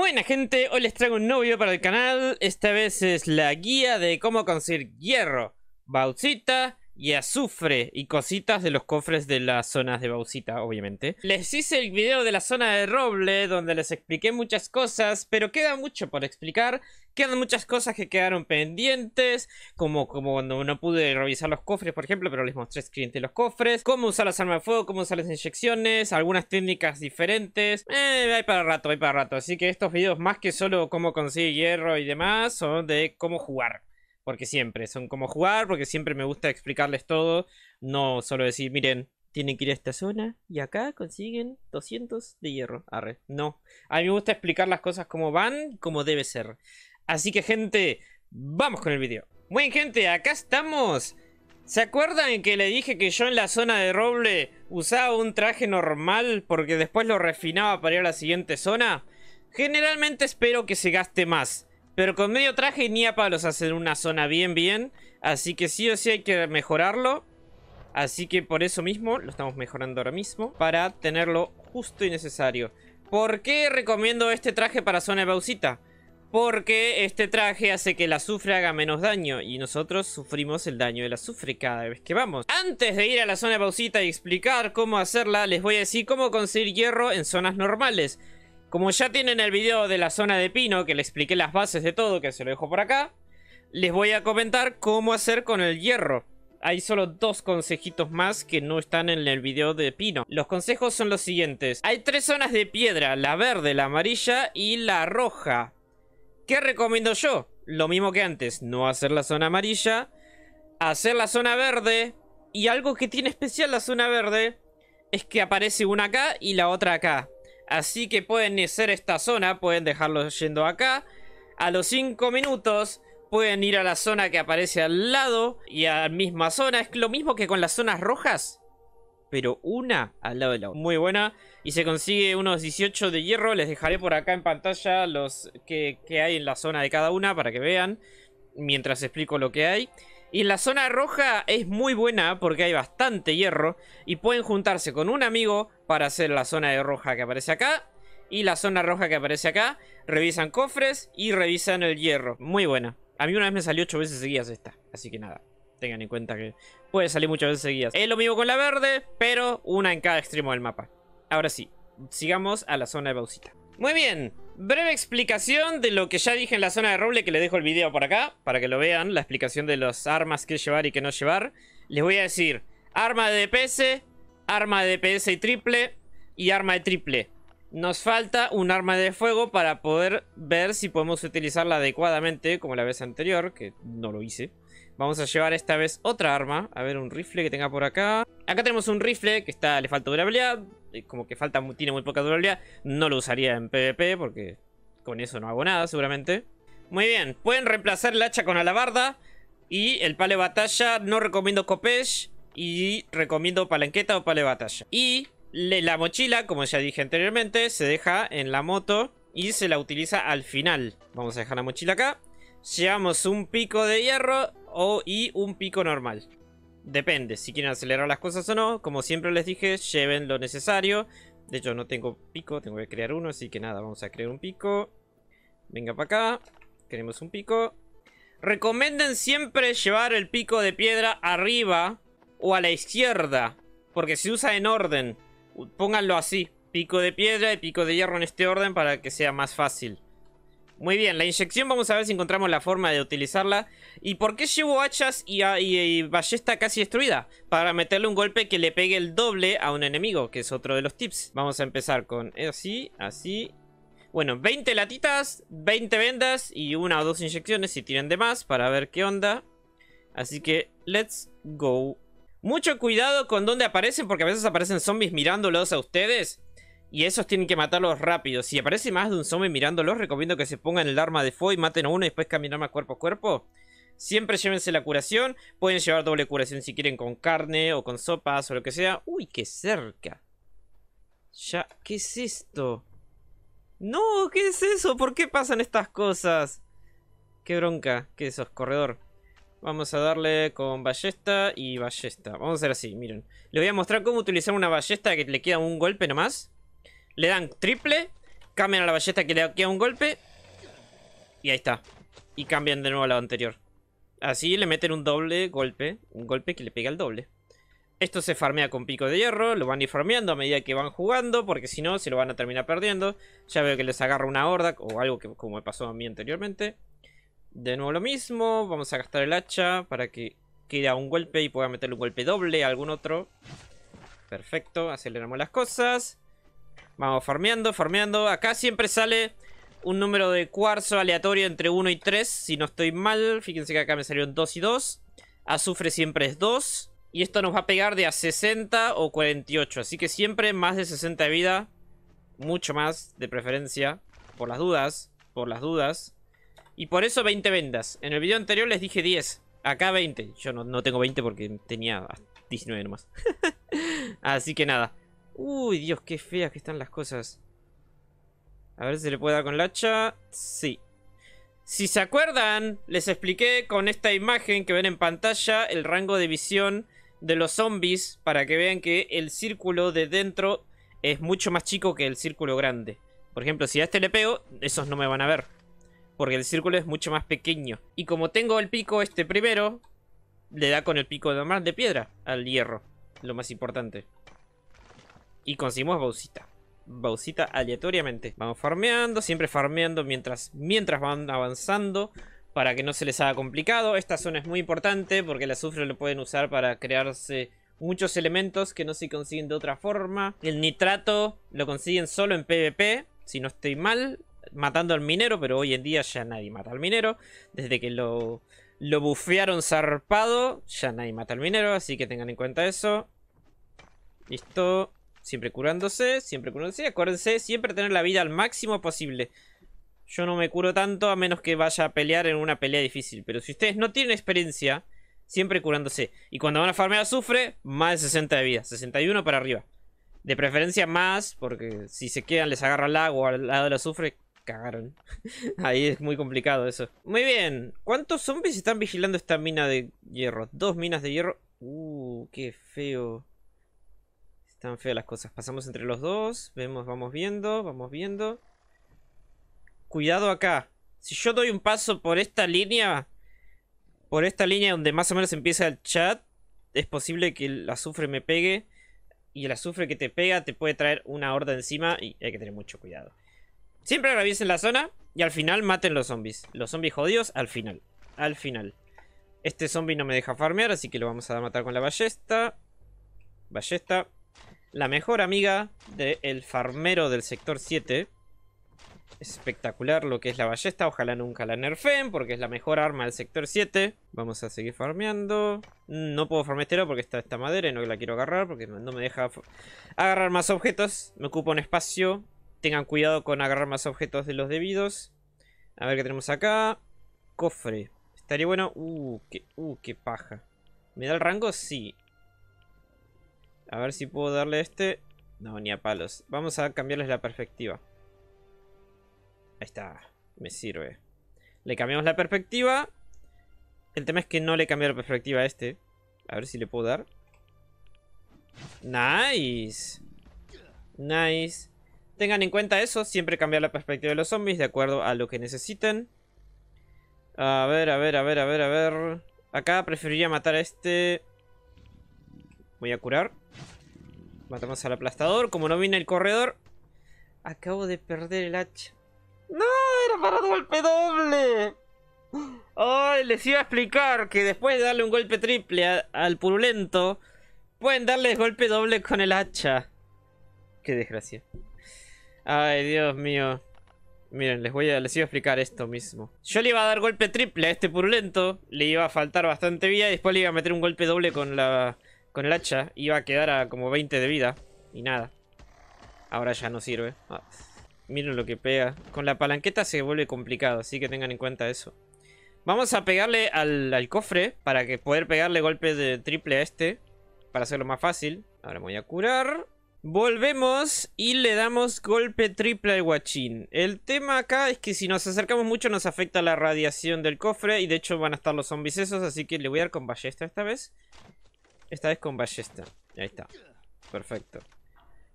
Buena gente, hoy les traigo un nuevo video para el canal. Esta vez es la guía de cómo conseguir hierro, bauxita y azufre y cositas de los cofres de las zonas de bauxita, obviamente. Les hice el video de la zona de roble donde les expliqué muchas cosas, pero queda mucho por explicar. Quedan muchas cosas que quedaron pendientes, como, como cuando no pude revisar los cofres, por ejemplo, pero les mostré screen de los cofres, cómo usar las armas de fuego, cómo usar las inyecciones, algunas técnicas diferentes. Eh, hay para rato, hay para rato. Así que estos videos, más que solo cómo conseguir hierro y demás, son de cómo jugar. Porque siempre son como jugar, porque siempre me gusta explicarles todo. No solo decir, miren, tienen que ir a esta zona y acá consiguen 200 de hierro. Arre, no. A mí me gusta explicar las cosas como van, como debe ser. Así que gente, vamos con el video. Bueno gente, acá estamos. ¿Se acuerdan que le dije que yo en la zona de roble usaba un traje normal porque después lo refinaba para ir a la siguiente zona? Generalmente espero que se gaste más. Pero con medio traje ni a palos hacer una zona bien bien. Así que sí o sí hay que mejorarlo. Así que por eso mismo lo estamos mejorando ahora mismo. Para tenerlo justo y necesario. ¿Por qué recomiendo este traje para zona de? Porque este traje hace que el azufre haga menos daño y nosotros sufrimos el daño del azufre cada vez que vamos. Antes de ir a la zona de y explicar cómo hacerla, les voy a decir cómo conseguir hierro en zonas normales. Como ya tienen el video de la zona de pino, que les expliqué las bases de todo, que se lo dejo por acá, les voy a comentar cómo hacer con el hierro. Hay solo dos consejitos más que no están en el video de pino. Los consejos son los siguientes. Hay tres zonas de piedra, la verde, la amarilla y la roja. ¿Qué recomiendo yo? Lo mismo que antes, no hacer la zona amarilla, hacer la zona verde y algo que tiene especial la zona verde es que aparece una acá y la otra acá. Así que pueden hacer esta zona, pueden dejarlo yendo acá. A los 5 minutos pueden ir a la zona que aparece al lado y a la misma zona. Es lo mismo que con las zonas rojas, pero una al lado de la otra. Muy buena. Y se consigue unos 18 de hierro. Les dejaré por acá en pantalla los que, que hay en la zona de cada una para que vean mientras explico lo que hay. Y la zona roja es muy buena porque hay bastante hierro y pueden juntarse con un amigo para hacer la zona de roja que aparece acá y la zona roja que aparece acá. Revisan cofres y revisan el hierro. Muy buena. A mí una vez me salió 8 veces seguidas esta, así que nada. Tengan en cuenta que puede salir muchas veces seguidas. Es lo mismo con la verde, pero una en cada extremo del mapa. Ahora sí, sigamos a la zona de Bausita. Muy bien, breve explicación de lo que ya dije en la zona de roble, que le dejo el video por acá, para que lo vean, la explicación de las armas que llevar y que no llevar. Les voy a decir, arma de DPS, arma de DPS y triple, y arma de triple. Nos falta un arma de fuego para poder ver si podemos utilizarla adecuadamente, como la vez anterior, que no lo hice. Vamos a llevar esta vez otra arma. A ver, un rifle que tenga por acá. Acá tenemos un rifle que está, le falta durabilidad. Como que falta, tiene muy poca durabilidad. No lo usaría en PvP porque con eso no hago nada seguramente. Muy bien, pueden reemplazar el hacha con alabarda. Y el palo de batalla no recomiendo copesh. Y recomiendo palanqueta o palo de batalla. Y la mochila, como ya dije anteriormente, se deja en la moto y se la utiliza al final. Vamos a dejar la mochila acá. Llevamos un pico de hierro o, y un pico normal. Depende, si quieren acelerar las cosas o no. Como siempre les dije, lleven lo necesario. De hecho, no tengo pico, tengo que crear uno. Así que nada, vamos a crear un pico. Venga para acá. Queremos un pico. Recomienden siempre llevar el pico de piedra arriba o a la izquierda. Porque se usa en orden. Pónganlo así. Pico de piedra y pico de hierro en este orden para que sea más fácil. Muy bien, la inyección vamos a ver si encontramos la forma de utilizarla. ¿Y por qué llevo hachas y, ballesta casi destruida? Para meterle un golpe que le pegue el doble a un enemigo, que es otro de los tips. Vamos a empezar con así, así. Bueno, 20 latitas, 20 vendas y una o dos inyecciones si tienen de más para ver qué onda. Así que, let's go. Mucho cuidado con dónde aparecen porque a veces aparecen zombies mirándolos a ustedes. Y esos tienen que matarlos rápido. Si aparece más de un zombie mirándolos, recomiendo que se pongan el arma de fuego y maten a uno y después caminar más cuerpo a cuerpo. Siempre llévense la curación. Pueden llevar doble curación si quieren con carne o con sopas o lo que sea. Uy, qué cerca. Ya, ¿qué es esto? No, ¿qué es eso? ¿Por qué pasan estas cosas? Qué bronca. ¿Qué es eso? Corredor. Vamos a darle con ballesta y ballesta. Vamos a hacer así, miren. Les voy a mostrar cómo utilizar una ballesta que le queda un golpe nomás. Le dan triple, cambian a la ballesta que le queda un golpe. Y ahí está. Y cambian de nuevo a la anterior. Así le meten un doble golpe. Un golpe que le pega el doble. Esto se farmea con pico de hierro, lo van a a medida que van jugando, porque si no, se lo van a terminar perdiendo. Ya veo que les agarra una horda, o algo que como me pasó a mí anteriormente. De nuevo lo mismo, vamos a gastar el hacha para que quede a un golpe y pueda meterle un golpe doble a algún otro. Perfecto, aceleramos las cosas. Vamos farmeando, farmeando. Acá siempre sale un número de cuarzo aleatorio entre 1 y 3, si no estoy mal. Fíjense que acá me salieron 2 y 2. Azufre siempre es 2. Y esto nos va a pegar de a 60 o 48. Así que siempre más de 60 de vida. Mucho más, de preferencia. Por las dudas. Por las dudas. Y por eso 20 vendas. En el video anterior les dije 10. Acá 20. Yo no, tengo 20 porque tenía 19 nomás. Así que nada. Uy, Dios, qué feas que están las cosas. A ver si le puede dar con la hacha. Sí. Si se acuerdan, les expliqué con esta imagen que ven en pantalla el rango de visión de los zombies para que vean que el círculo de dentro es mucho más chico que el círculo grande. Por ejemplo, si a este le pego, esos no me van a ver. Porque el círculo es mucho más pequeño. Y como tengo el pico este primero, le da con el pico normal de piedra al hierro. Lo más importante. Y conseguimos Bausita. Bausita aleatoriamente. Vamos farmeando, siempre farmeando mientras, mientras van avanzando para que no se les haga complicado. Esta zona es muy importante porque el azufre lo pueden usar para crearse muchos elementos que no se consiguen de otra forma. El nitrato lo consiguen solo en PvP, si no estoy mal, matando al minero, pero hoy en día ya nadie mata al minero. Desde que lo, lo bufearon zarpado, ya nadie mata al minero, así que tengan en cuenta eso. Listo. Siempre curándose, siempre curándose. Acuérdense, siempre tener la vida al máximo posible. Yo no me curo tanto a menos que vaya a pelear en una pelea difícil. Pero si ustedes no tienen experiencia, siempre curándose. Y cuando van a farmear azufre, más de 60 de vida. 61 para arriba. De preferencia más, porque si se quedan les agarra el agua al lado del azufre, cagaron. Ahí es muy complicado eso. Muy bien. ¿Cuántos zombies están vigilando esta mina de hierro? Dos minas de hierro. Uh, qué feo. Están feas las cosas. Pasamos entre los dos. Vemos, vamos viendo, vamos viendo. Cuidado acá. Si yo doy un paso por esta línea, por esta línea donde más o menos empieza el chat, es posible que el azufre me pegue. Y el azufre que te pega te puede traer una horda encima y hay que tener mucho cuidado. Siempre revisen la zona y al final maten los zombies. Los zombies jodidos al final. Al final. Este zombie no me deja farmear, así que lo vamos a matar con la ballesta. Ballesta. La mejor amiga del farmero del sector 7 espectacular lo que es la ballesta. Ojalá nunca la nerfen porque es la mejor arma del sector 7. Vamos a seguir farmeando. No puedo farmear este porque está esta madera y no la quiero agarrar porque no me deja agarrar más objetos. Me ocupa un espacio. Tengan cuidado con agarrar más objetos de los debidos. A ver qué tenemos acá. Cofre. Estaría bueno. Uh, qué, uh, qué paja. ¿Me da el rango? Sí. A ver si puedo darle este. No, ni a palos. Vamos a cambiarles la perspectiva. Ahí está. Me sirve. Le cambiamos la perspectiva. El tema es que no le cambié la perspectiva a este. A ver si le puedo dar. Nice. Nice. Tengan en cuenta eso. Siempre cambiar la perspectiva de los zombies de acuerdo a lo que necesiten. A ver, a ver, a ver, a ver, a ver. Acá preferiría matar a este. Voy a curar. Matamos al aplastador. Como no viene el corredor. Acabo de perder el hacha. ¡No! ¡Era para golpe doble! Ay, les iba a explicar que después de darle un golpe triple al purulento, pueden darle golpe doble con el hacha. Qué desgracia. Ay, Dios mío. Miren, les voy a les iba a explicar esto mismo. Yo le iba a dar golpe triple a este purulento, le iba a faltar bastante vida y después le iba a meter un golpe doble con la con el hacha, iba a quedar a como 20 de vida y nada. Ahora ya no sirve. Ah. Miren lo que pega. Con la palanqueta se vuelve complicado, así que tengan en cuenta eso. Vamos a pegarle al, cofre para que poder pegarle golpe de triple a este. Para hacerlo más fácil. Ahora me voy a curar. Volvemos y le damos golpe triple al guachín. El tema acá es que si nos acercamos mucho nos afecta la radiación del cofre. Y de hecho van a estar los zombies esos, así que le voy a dar con ballesta esta vez. Esta vez con ballesta. Ahí está. Perfecto.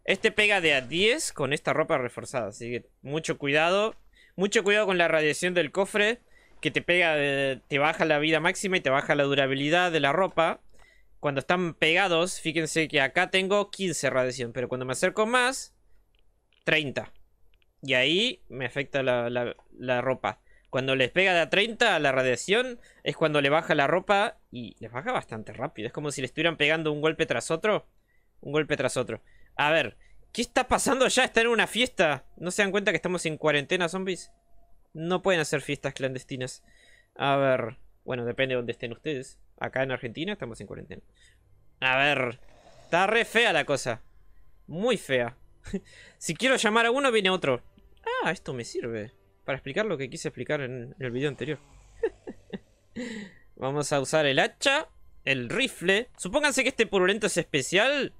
Este pega de a 10 con esta ropa reforzada. Así que mucho cuidado. Mucho cuidado con la radiación del cofre. Que te pega, te baja la vida máxima y te baja la durabilidad de la ropa. Cuando están pegados, fíjense que acá tengo 15 radiación. Pero cuando me acerco más, 30. Y ahí me afecta la, la ropa. Cuando les pega de a 30 la radiación, es cuando le baja la ropa y les baja bastante rápido. Es como si le estuvieran pegando un golpe tras otro. Un golpe tras otro. A ver, ¿qué está pasando ya? Está en una fiesta. ¿No se dan cuenta que estamos en cuarentena, zombies? No pueden hacer fiestas clandestinas. A ver, bueno, depende de dónde estén ustedes. Acá en Argentina estamos en cuarentena. A ver, está re fea la cosa. Muy fea. si quiero llamar a uno, viene otro. Ah, esto me sirve. Para explicar lo que quise explicar en, el video anterior. Vamos a usar el hacha, el rifle. Supónganse que este purulento es especial.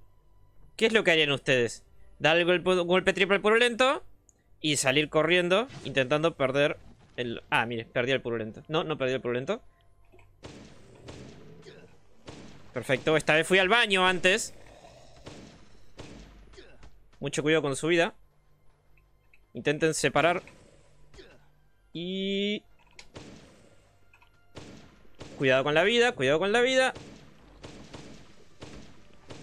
¿Qué es lo que harían ustedes? Dar el golpe, triple al purulento y salir corriendo intentando perder el... Ah, mire, perdí el purulento. No, no perdí el purulento. Perfecto, esta vez fui al baño antes. Mucho cuidado con su vida. Intenten separar y... Cuidado con la vida, cuidado con la vida.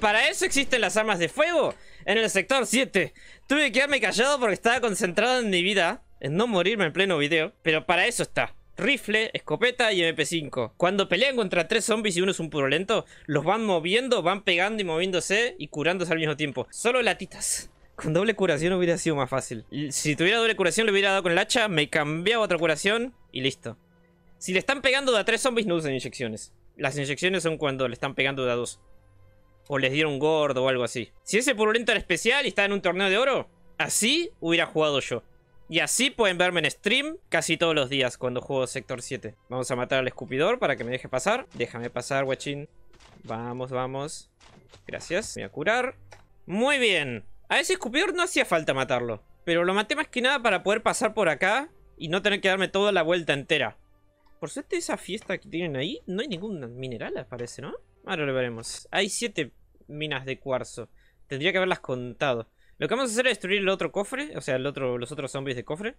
Para eso existen las armas de fuego. En el sector 7. Tuve que quedarme callado porque estaba concentrado en mi vida. En no morirme en pleno video. Pero para eso está. Rifle, escopeta y MP5. Cuando pelean contra tres zombies y uno es un purulento, los van moviendo, van pegando y moviéndose y curándose al mismo tiempo. Solo latitas. Con doble curación hubiera sido más fácil. Si tuviera doble curación le hubiera dado con el hacha, me cambiaba otra curación y listo. Si le están pegando de a tres zombies no usan inyecciones. Las inyecciones son cuando le están pegando de a dos. O les dieron gordo o algo así. Si ese purulento era especial y está en un torneo de oro, así hubiera jugado yo. Y así pueden verme en stream casi todos los días cuando juego Sector 7. Vamos a matar al escupidor para que me deje pasar. Déjame pasar, guachín. Vamos, vamos. Gracias. Voy a curar. Muy bien. A ese escupidor no hacía falta matarlo. Pero lo maté más que nada para poder pasar por acá y no tener que darme toda la vuelta entera. Por suerte esa fiesta que tienen ahí, no hay ningún mineral, parece, ¿no? Ahora lo veremos. Hay siete minas de cuarzo. Tendría que haberlas contado. Lo que vamos a hacer es destruir el otro cofre, o sea, el otro, los otros zombies de cofre.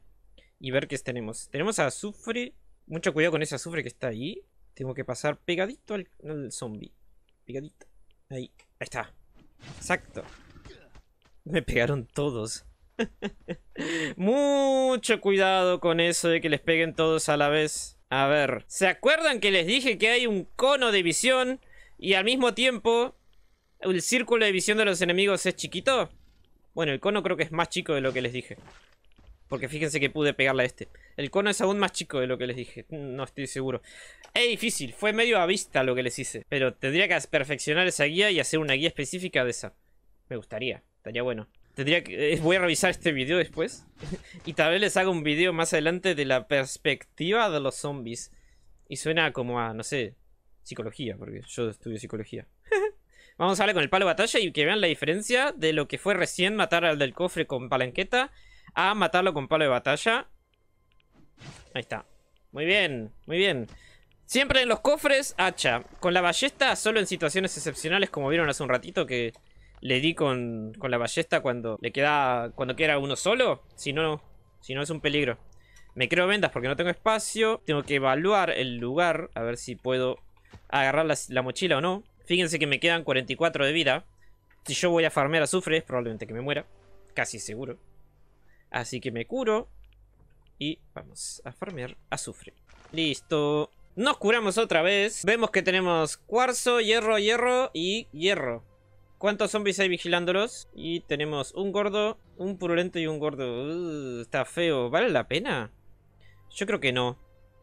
Y ver qué tenemos. Tenemos azufre. Mucho cuidado con ese azufre que está ahí. Tengo que pasar pegadito al, al zombie. Pegadito. Ahí. Ahí está. Exacto. Me pegaron todos. Mucho cuidado con eso de que les peguen todos a la vez. A ver, ¿se acuerdan que les dije que hay un cono de visión y al mismo tiempo el círculo de visión de los enemigos es chiquito? Bueno, el cono creo que es más chico de lo que les dije. Porque fíjense que pude pegarle a este. El cono es aún más chico de lo que les dije. No estoy seguro. Es difícil. Fue medio a vista lo que les hice. Pero tendría que perfeccionar esa guía y hacer una guía específica de esa. Me gustaría. Estaría bueno. Tendría que... Eh, voy a revisar este video después. y tal vez les haga un video más adelante de la perspectiva de los zombies. Y suena como a, no sé, psicología, porque yo estudio psicología. Vamos a darle con el palo de batalla y que vean la diferencia de lo que fue recién matar al del cofre con palanqueta a matarlo con palo de batalla. Ahí está. Muy bien, muy bien. Siempre en los cofres, hacha. Con la ballesta, solo en situaciones excepcionales, como vieron hace un ratito que le di con, con la ballesta cuando le queda cuando queda uno solo. Si no, si no es un peligro. Me creo vendas porque no tengo espacio. Tengo que evaluar el lugar. A ver si puedo agarrar la, mochila o no. Fíjense que me quedan 44 de vida. Si yo voy a farmear azufre es probablemente que me muera. Casi seguro. Así que me curo. Y vamos a farmear azufre. Listo. Nos curamos otra vez. Vemos que tenemos cuarzo, hierro, hierro y hierro. ¿Cuántos zombies hay vigilándolos? Y tenemos un gordo, un purulento y un gordo. Uh, está feo. ¿Vale la pena? Yo creo que no.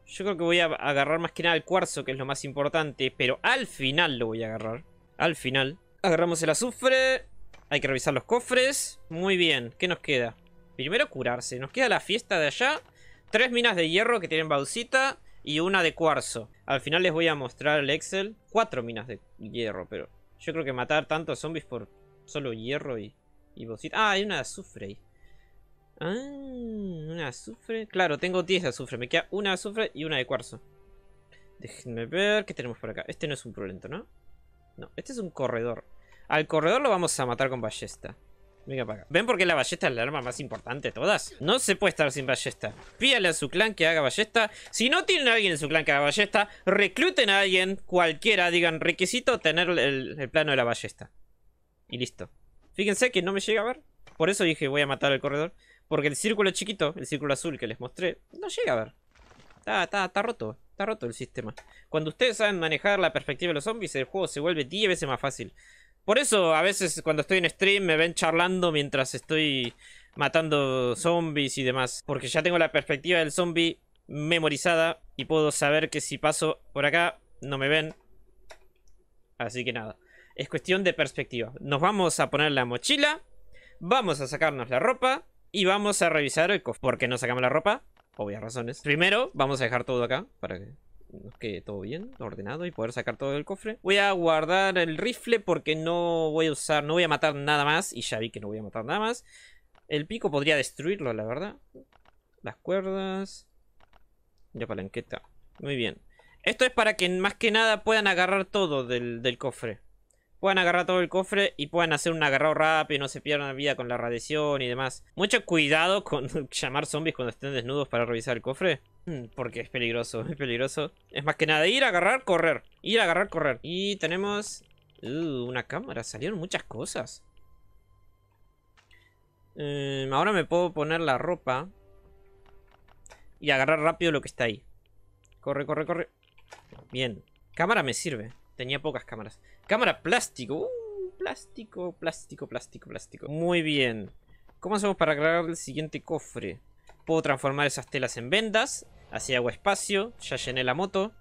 Yo creo que voy a agarrar más que nada el cuarzo, que es lo más importante. Pero al final lo voy a agarrar. Al final. Agarramos el azufre. Hay que revisar los cofres. Muy bien. ¿Qué nos queda? Primero curarse. Nos queda la fiesta de allá. Tres minas de hierro que tienen bauxita. Y una de cuarzo. Al final les voy a mostrar el Excel. Cuatro minas de hierro, pero yo creo que matar tantos zombies por solo hierro y, y Ah, hay una de azufre ahí. Ah, una de azufre. Claro, tengo 10 de azufre. Me queda una de azufre y una de cuarzo. Déjenme ver qué tenemos por acá. Este no es un prolento, ¿no? No, este es un corredor. Al corredor lo vamos a matar con ballesta. Venga para acá. ¿Ven por qué la ballesta es la arma más importante de todas? No se puede estar sin ballesta. Pídale a su clan que haga ballesta. Si no tienen a alguien en su clan que haga ballesta, recluten a alguien, cualquiera, digan requisito tener el, plano de la ballesta. Y listo. Fíjense que no me llega a ver. Por eso dije voy a matar al corredor. Porque el círculo chiquito, el círculo azul que les mostré, no llega a ver. Está, está, está roto. Está roto el sistema. Cuando ustedes saben manejar la perspectiva de los zombies, el juego se vuelve 10 veces más fácil. Por eso a veces cuando estoy en stream me ven charlando mientras estoy matando zombies y demás. Porque ya tengo la perspectiva del zombie memorizada y puedo saber que si paso por acá no me ven. Así que nada. Es cuestión de perspectiva. Nos vamos a poner la mochila. Vamos a sacarnos la ropa. Y vamos a revisar el cofre. ¿Por qué no sacamos la ropa? Obvias razones. Primero, vamos a dejar todo acá para que quede todo bien, ordenado y poder sacar todo del cofre. Voy a guardar el rifle porque no voy a usar, no voy a matar nada más. Y ya vi que no voy a matar nada más. El pico podría destruirlo, la verdad. Las cuerdas. La palanqueta. Muy bien. Esto es para que más que nada puedan agarrar todo del, del cofre puedan agarrar todo el cofre y puedan hacer un agarrado rápido y no se pierdan vida con la radiación y demás. Mucho cuidado con llamar zombies cuando estén desnudos para revisar el cofre. Hmm, porque es peligroso, es peligroso. Es más que nada ir, agarrar, correr. Ir, agarrar, correr. Y tenemos... Uh, una cámara, salieron muchas cosas. Em, ahora me puedo poner la ropa. Y agarrar rápido lo que está ahí. Corre, corre, corre. Bien. Cámara me sirve. Tenía pocas cámaras. Cámara plástico. Uh, plástico, plástico, plástico, plástico. Muy bien. ¿Cómo hacemos para agarrar el siguiente cofre? Puedo transformar esas telas en vendas. Así hago espacio. Ya llené la moto.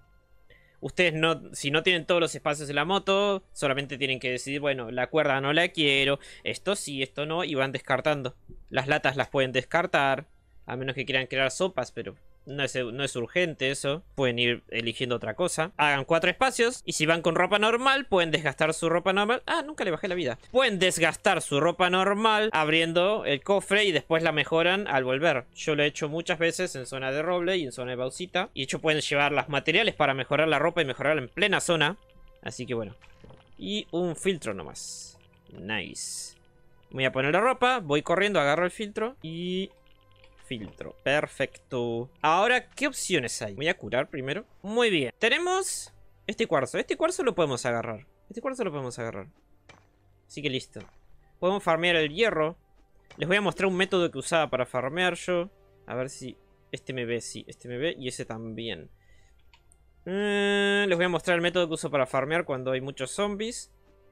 Ustedes no, si no tienen todos los espacios de la moto, solamente tienen que decidir, bueno, la cuerda no la quiero, esto sí, esto no, y van descartando. Las latas las pueden descartar, a menos que quieran crear sopas, pero no es, urgente eso. Pueden ir eligiendo otra cosa. Hagan cuatro espacios. Y si van con ropa normal, pueden desgastar su ropa normal. Ah, nunca le bajé la vida. Pueden desgastar su ropa normal abriendo el cofre y después la mejoran al volver. Yo lo he hecho muchas veces en zona de roble y en zona de bausita. Y de hecho pueden llevar los materiales para mejorar la ropa y mejorarla en plena zona. Así que bueno. Y un filtro nomás. Nice. Voy a poner la ropa, voy corriendo, agarro el filtro y filtro. Perfecto. Ahora, ¿qué opciones hay? Voy a curar primero. Muy bien. Tenemos este cuarzo. Este cuarzo lo podemos agarrar. Este cuarzo lo podemos agarrar. Así que listo. Podemos farmear el hierro. Les voy a mostrar un método que usaba para farmear yo. A ver si este me ve. Sí, este me ve y ese también. Eh, les voy a mostrar el método que uso para farmear cuando hay muchos zombies.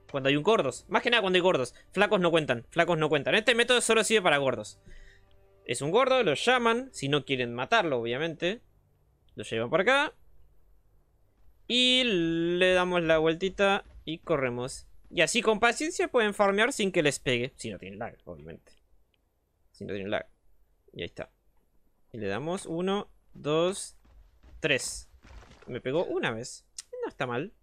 Cuando hay un gordos. Más que nada cuando hay gordos. Flacos no cuentan. Flacos no cuentan. Este método solo sirve para gordos. Es un gordo, lo llaman. Si no quieren matarlo, obviamente. Lo llevan por acá. Y le damos la vueltita y corremos. Y así con paciencia pueden farmear sin que les pegue. Si no tienen lag, obviamente. Si no tienen lag. Y ahí está. Y le damos uno, dos, tres. Me pegó una vez. No está mal.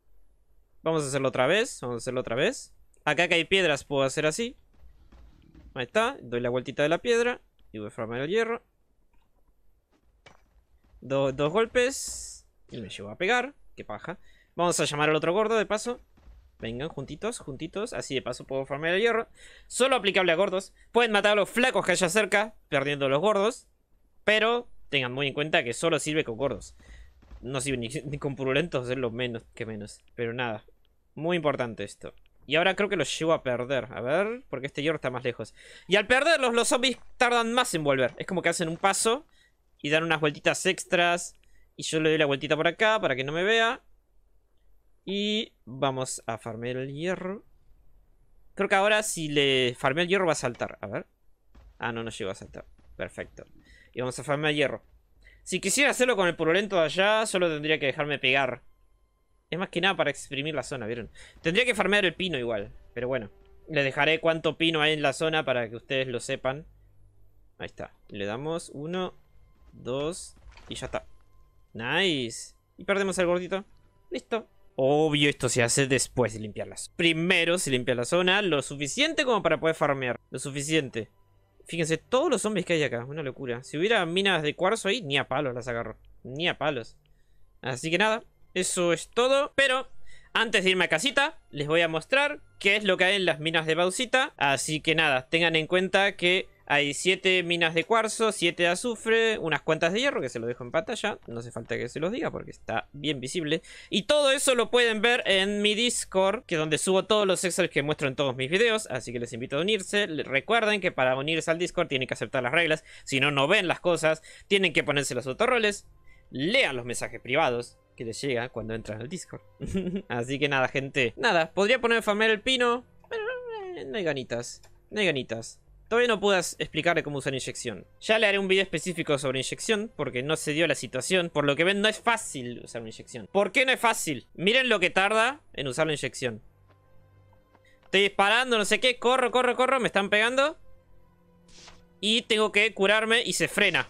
Vamos a hacerlo otra vez. Vamos a hacerlo otra vez. Acá que hay piedras puedo hacer así. Ahí está. Doy la vueltita de la piedra. Y voy a farmear el hierro. dos golpes. Y me llevo a pegar. Qué paja. Vamos a llamar al otro gordo de paso. Vengan, juntitos, juntitos. Así de paso puedo farmear el hierro. Solo aplicable a gordos. Pueden matar a los flacos que haya cerca, perdiendo los gordos. Pero tengan muy en cuenta que solo sirve con gordos. No sirve ni, ni con purulentos, es lo menos que menos. Pero nada. Muy importante esto. Y ahora creo que los llevo a perder. A ver, porque este hierro está más lejos. Y al perderlos, los zombies tardan más en volver. Es como que hacen un paso y dan unas vueltitas extras. Y yo le doy la vueltita por acá para que no me vea. Y vamos a farmear el hierro. Creo que ahora si le farmeo el hierro va a saltar. A ver. Ah, no, no llegó a saltar. Perfecto. Y vamos a farmear hierro. Si quisiera hacerlo con el purulento de allá, solo tendría que dejarme pegar es más que nada para exprimir la zona, ¿vieron? Tendría que farmear el pino igual, pero bueno. Les dejaré cuánto pino hay en la zona para que ustedes lo sepan. Ahí está. Le damos uno, dos y ya está. Nice. Y perdemos el gordito. Listo. Obvio, esto se hace después de limpiarlas. Primero se limpia la zona lo suficiente como para poder farmear. Lo suficiente. Fíjense, todos los zombies que hay acá. Una locura. Si hubiera minas de cuarzo ahí, ni a palos las agarro. Ni a palos. Así que nada, eso es todo, pero Antes de irme a casita, les voy a mostrar qué es lo que hay en las minas de bauxita. Así que nada, tengan en cuenta que hay 7 minas de cuarzo, 7 de azufre, unas cuantas de hierro, que se lo dejo en pantalla. No hace falta que se los diga porque está bien visible. Y todo eso lo pueden ver en mi Discord, que es donde subo todos los Excel que muestro en todos mis videos. Así que les invito a unirse. Recuerden que para unirse al Discord tienen que aceptar las reglas. Si no, no ven las cosas. Tienen que ponerse los autorroles. Lean los mensajes privados que les llega cuando entran al Discord. Así que nada, gente. Nada, podría poner Famer el Pino, pero eh, no hay ganitas. No hay ganitas. Todavía no pude explicarle cómo usar inyección. Ya le haré un video específico sobre inyección, porque no se dio la situación. Por lo que ven, no es fácil usar una inyección. ¿Por qué no es fácil? Miren lo que tarda en usar la inyección. Estoy disparando, no sé qué, corro, corro, corro, me están pegando. Y tengo que curarme y se frena.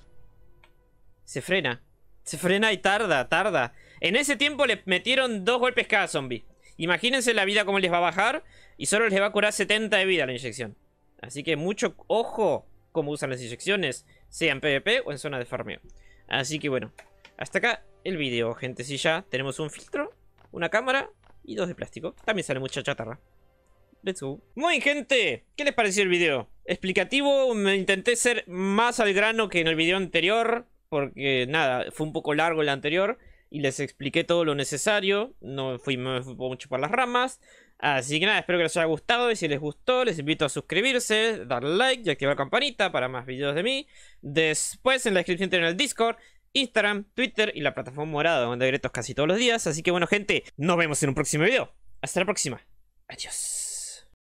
Se frena. Se frena y tarda, tarda. En ese tiempo le metieron dos golpes cada zombie. Imagínense la vida cómo les va a bajar y solo les va a curar 70 de vida la inyección. Así que mucho ojo cómo usan las inyecciones, sea en PvP o en zona de farmeo. Así que bueno, hasta acá el video, gente. Si ya tenemos un filtro, una cámara y dos de plástico. También sale mucha chatarra. Let's go. Muy gente. ¿Qué les pareció el video? Explicativo, me intenté ser más al grano que en el video anterior. Porque nada, fue un poco largo el anterior y les expliqué todo lo necesario. No fui, mucho por las ramas. Así que nada, espero que les haya gustado. Y si les gustó, les invito a suscribirse, darle like y activar la campanita para más videos de mí. Después en la descripción tienen el Discord, Instagram, Twitter y la plataforma morada donde directos casi todos los días. Así que bueno, gente, nos vemos en un próximo video. Hasta la próxima. Adiós.